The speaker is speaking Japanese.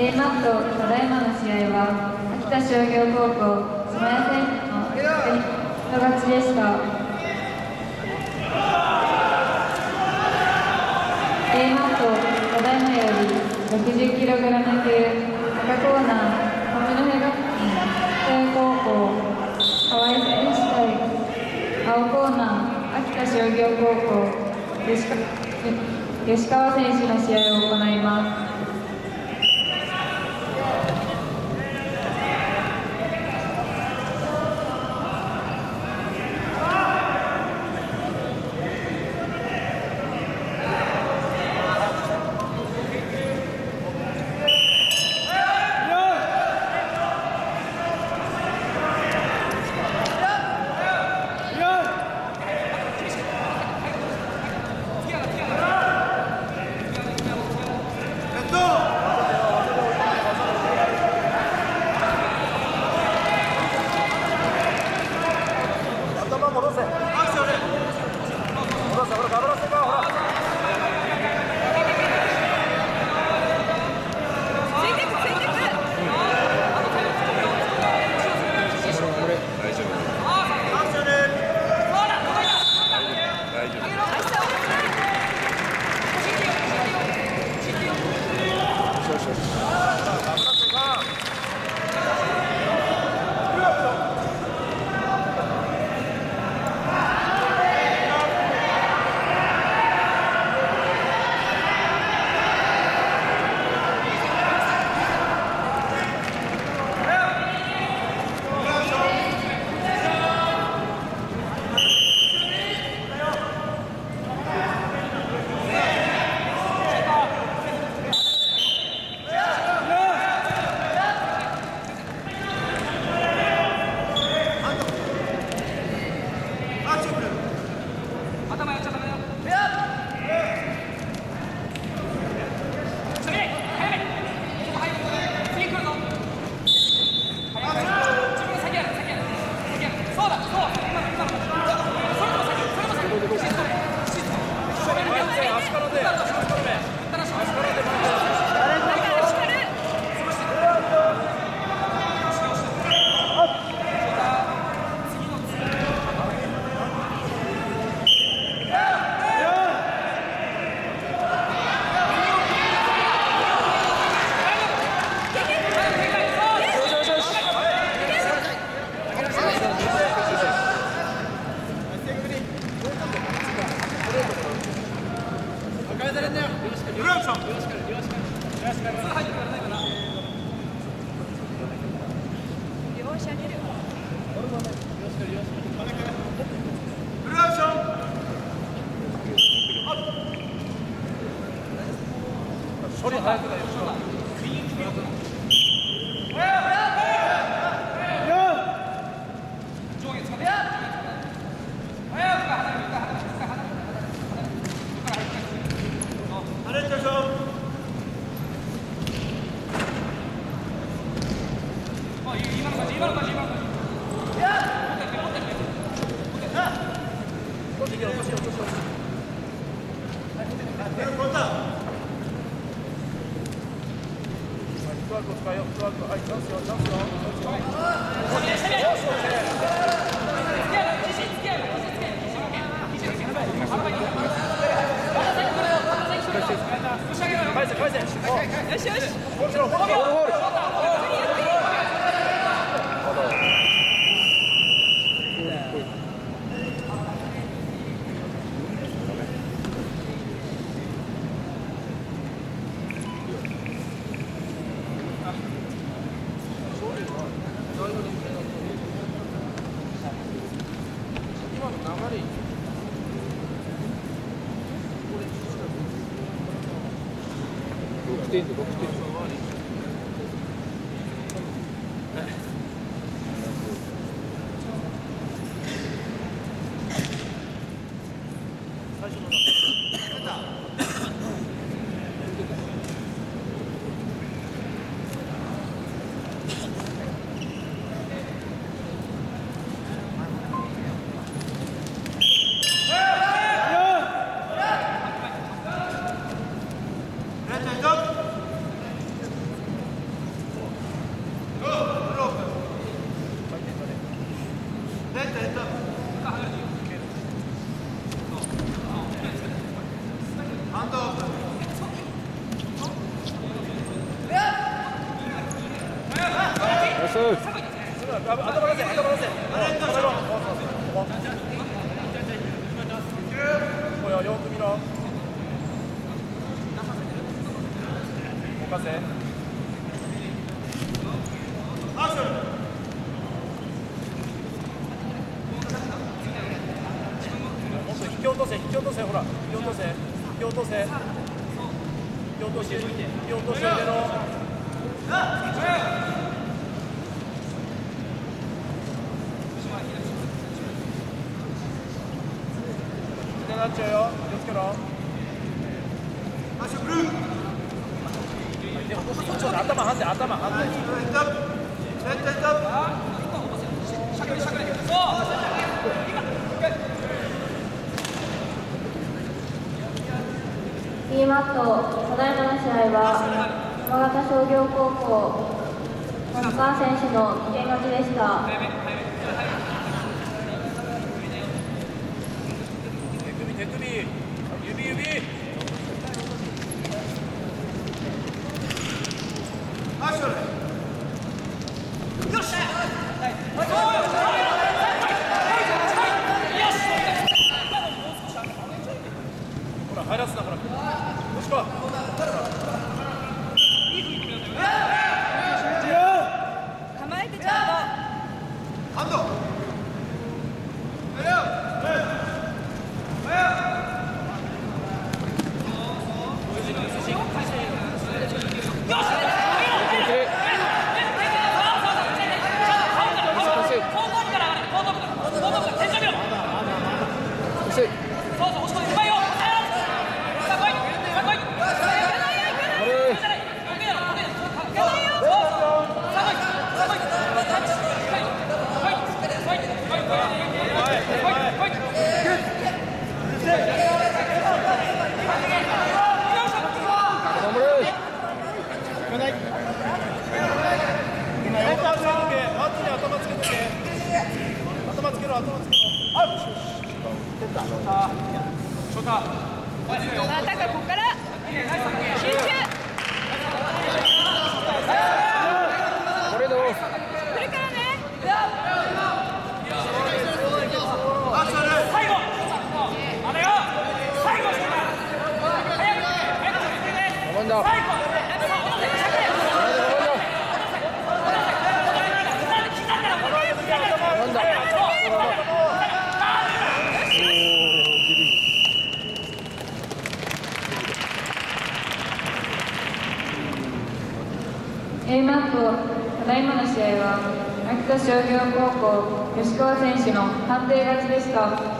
A マットただいまの試合は秋田商業高校島谷選手の人勝ちでした A マットただいまより 60kg 級赤コーナー上戸学院東高校河合選手対青コーナー秋田商業高校吉川選手の試合を行います。よろしくだよフットワークを使えよフットワークはいチャンスよチャンスよチャンスよ返せ返せよしよしホールしろホールホーよしよし。点と6点最初のすぐ頭出せ頭出せ頭出せそうそうそうここここよよく見ろ動かせもっと引きよし。引き落とせ引き落とせほら引き落とせ引き落とせ引き落とし引き落とし上げろ落とし入れろ痛なっちゃうよ。気をつけろ。でもちょっと頭はんで頭はんでーマットただい。まの試合は山形商業高校那須川選手の2点勝ちでした所以あだからここから集中来るからねー A マップただいまの試合は秋田商業高校吉川選手の判定勝ちでした。